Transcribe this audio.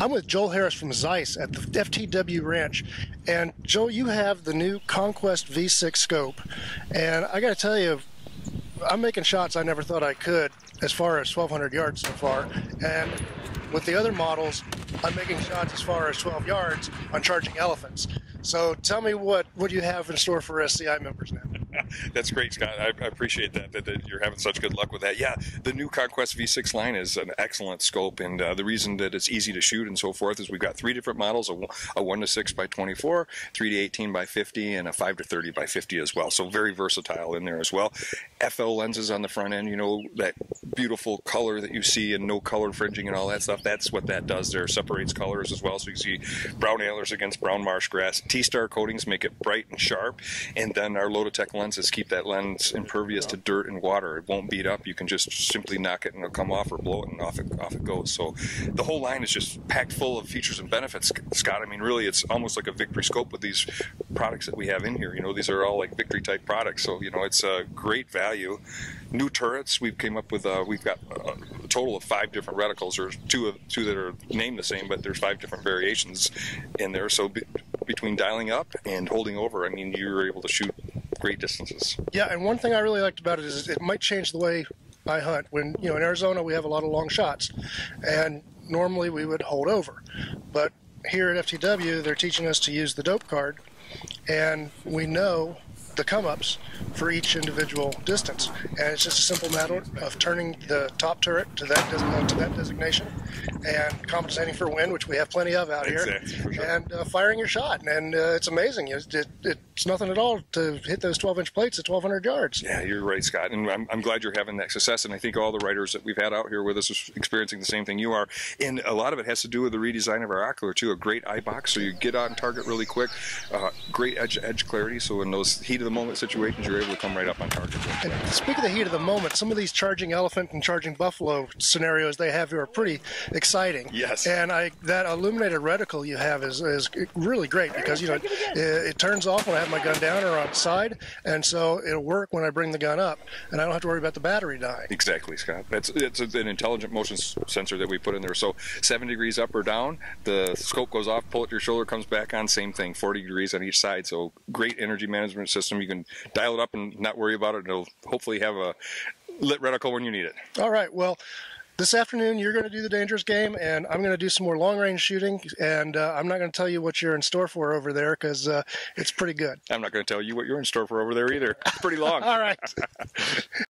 I'm with Joel Harris from Zeiss at the FTW Ranch. And Joel, you have the new Conquest V6 scope. And I got to tell you, I'm making shots I never thought I could as far as 1,200 yards so far. And with the other models, I'm making shots as far as 12 yards on charging elephants. So tell me what, what you have in store for SCI members now. That's great, Scott. I, I appreciate that, that, that you're having such good luck with that. Yeah, the new Conquest V6 line is an excellent scope, and uh, the reason that it's easy to shoot and so forth is we've got three different models: a, a one to six by 24, three to 18 by 50, and a five to 30 by 50 as well. So very versatile in there as well. FL lenses on the front end. You know that beautiful color that you see and no color fringing and all that stuff. That's what that does there. Separates colors as well, so you see brown antlers against brown marsh grass. T-star coatings make it bright and sharp, and then our LotuTec lenses keep that lens impervious to dirt and water. It won't beat up. You can just simply knock it and it'll come off or blow it and off it off it goes. So the whole line is just packed full of features and benefits, Scott. I mean, really, it's almost like a victory scope with these products that we have in here. You know, these are all like victory type products. So you know, it's a great value. New turrets. We've came up with. Uh, we've got a total of five different reticles. There's two of two that are named the same, but there's five different variations in there. So be, between dialing up and holding over, I mean, you're able to shoot great distances. Yeah, and one thing I really liked about it is it might change the way I hunt. When you know in Arizona we have a lot of long shots, and normally we would hold over, but here at FTW they're teaching us to use the dope card, and we know the come ups for each individual distance. And it's just a simple matter of turning the top turret to that, uh, to that designation and compensating for wind, which we have plenty of out here, exactly, sure. and uh, firing your shot. And uh, it's amazing. It, it, it's nothing at all to hit those 12 inch plates at 1,200 yards. Yeah, you're right, Scott. And I'm, I'm glad you're having that success. And I think all the writers that we've had out here with us are experiencing the same thing you are. And a lot of it has to do with the redesign of our ocular, too. A great eye box, so you get on target really quick. Great edge edge clarity, so in those heat of the moment situations, you're able to come right up on target. And speak of the heat of the moment, some of these charging elephant and charging buffalo scenarios they have here are pretty exciting. Yes. And I that illuminated reticle you have is, is really great because you know it, it turns off when I have my gun down or on its side, and so it'll work when I bring the gun up, and I don't have to worry about the battery dying. Exactly, Scott. That's it's an intelligent motion sensor that we put in there. So seven degrees up or down, the scope goes off, pull it to your shoulder, comes back on, same thing, 40 degrees on each side. So great energy management system. You can dial it up and not worry about it. It'll hopefully have a lit reticle when you need it. All right. Well, this afternoon you're going to do the dangerous game, and I'm going to do some more long range shooting. And uh, I'm not going to tell you what you're in store for over there because uh, it's pretty good. I'm not going to tell you what you're in store for over there either. It's pretty long. All right.